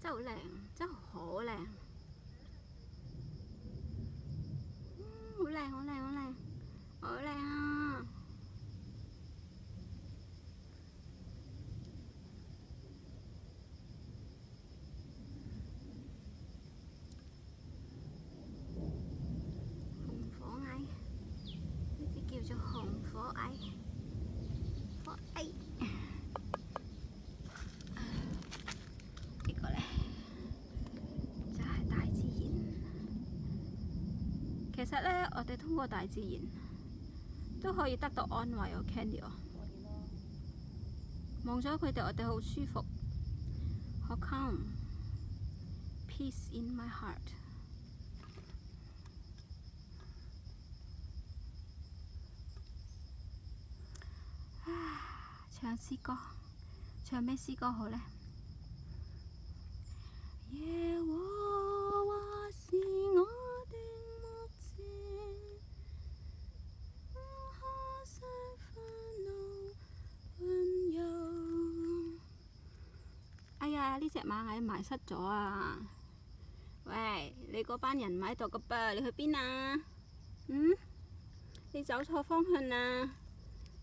真好靓，真好靓。嗯，好靚，好靚，好靚，好靚啊！紅火蟻，呢啲叫做紅火蟻，火蟻。呢個呢，就係大自然。其實呢，我哋通過大自然都可以得到安慰喎，Candy 哦。望咗佢哋，我哋好舒服，好 calm，peace in my heart。唱詩歌，唱咩詩歌好呢？只蚂蚁迷失咗啊！喂，你嗰班人唔喺度噶噃，你去边啊？嗯？你走错方向啦！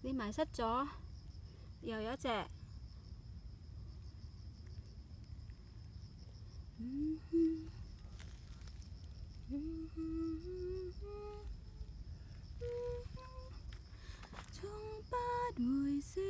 你迷失咗，又有一只。嗯哼嗯哼嗯哼嗯哼从不会舍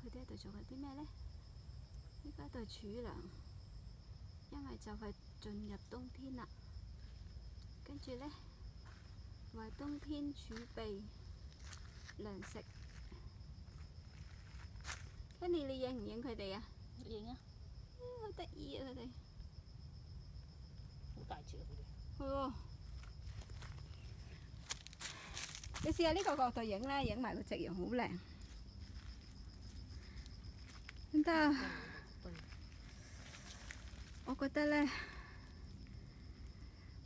佢哋喺度做緊啲咩呢？依家喺度儲糧，因為就快進入冬天啦。跟住呢。為冬天儲備糧食。Kenny，你影唔影佢哋啊？影啊！好得意啊！佢哋好大隻啊！佢哋。係喎。你試下呢個角度影咧，影埋個夕陽好靚。真得啊！我覺得咧，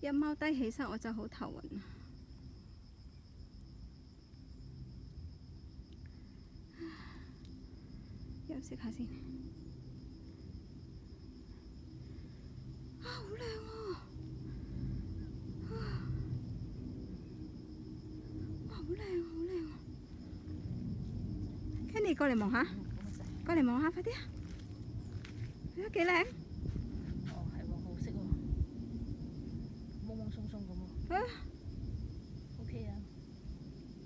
一踎低起身我就好頭暈。休息下先。啊，好靚喎！啊，哇，好靚好靚啊！Kenny 過嚟望下，過嚟望下，快啲啊！睇下幾靚哦，係喎，好色喎，懵懵鬆鬆咁喎啊！，OK 啊，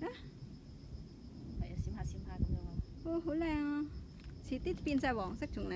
啊，係啊，閃下閃下咁樣啊，哦，好靚啊！ สิติดปีนสาวองสักถุงไหน